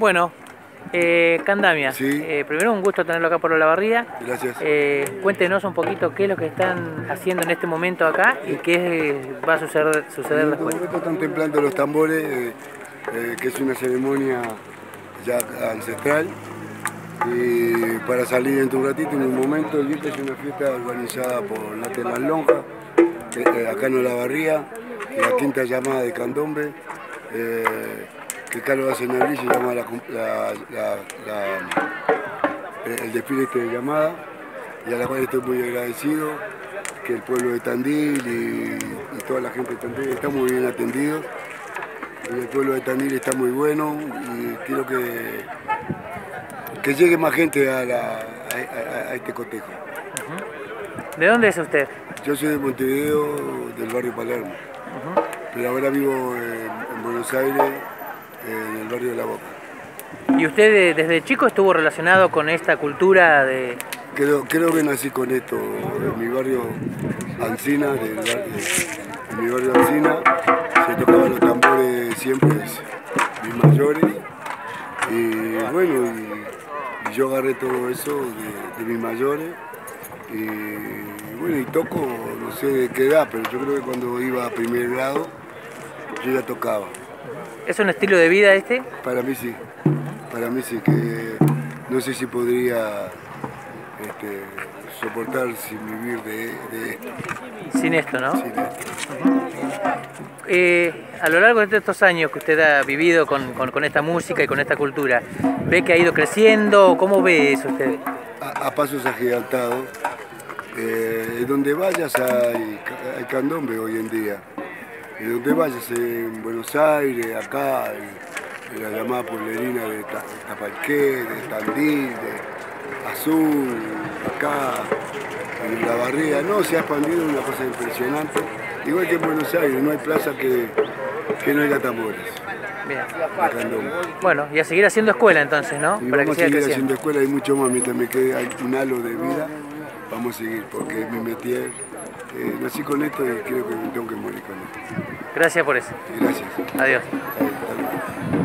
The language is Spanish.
Bueno, eh, Candamia, Sí. eh, primero un gusto tenerlo acá por la barría. Gracias. Eh, cuéntenos un poquito qué es lo que están haciendo en este momento acá y qué va a suceder, suceder En este después. momento están templando los tambores, que es una ceremonia ya ancestral. Y para salir dentro de un ratito, en un momento, el es una fiesta organizada por Late Las Lonjas, eh, eh, acá en Olavarría, la quinta llamada de Candombe, que Carlos hace en abril, se llama la, cum- la- la- la- el desfile este de llamada, y a la cual estoy muy agradecido, que el pueblo de Tandil y, y toda la gente de Tandil está muy bien atendido. Y el pueblo de Tandil está muy bueno y quiero que, que llegue más gente a, la- a- a- a este cotejo. ¿De dónde es usted? Yo soy de Montevideo, del barrio Palermo, pero ahora vivo en, en Buenos Aires, en el barrio de La Boca. ¿Y usted desde chico estuvo relacionado con esta cultura de... Creo, creo que nací con esto, en mi barrio Ancina, de- en mi barrio Ancina, se tocaban los tambores siempre mis mayores, y bueno, y, y yo agarré todo eso de, de mis mayores, y bueno, y toco, no sé de qué edad, pero yo creo que cuando iba a primer grado, yo ya tocaba. ¿Es un estilo de vida este? Para mí sí, para mí sí, que no sé si podría este, soportar sin vivir de, de esto. Sin esto, ¿no? sin esto. Eh, a lo largo de estos años que usted ha vivido con, con- con esta música y con esta cultura, ¿ve que ha ido creciendo? ¿Cómo ve eso usted? A, a pasos agigantados, eh, donde vayas hay, hay candombe hoy en día. Y donde vayas en Buenos Aires, acá, en, en la llamada pueblerina de Ta- Tapalqué, de Tandil, de Azul, acá, en la barriga, no, se ha expandido una cosa impresionante. Igual que en Buenos Aires, no hay plaza que, que no haya tambores, candombe. Bueno, y a seguir haciendo escuela entonces, ¿no? Y Para que vamos a seguir creciendo. haciendo escuela y mucho más mientras me quede un halo de vida. Vamos a seguir porque mi métier, eh, nací con esto y creo que tengo que morir con esto. Gracias por eso. Gracias. Adiós. Luego.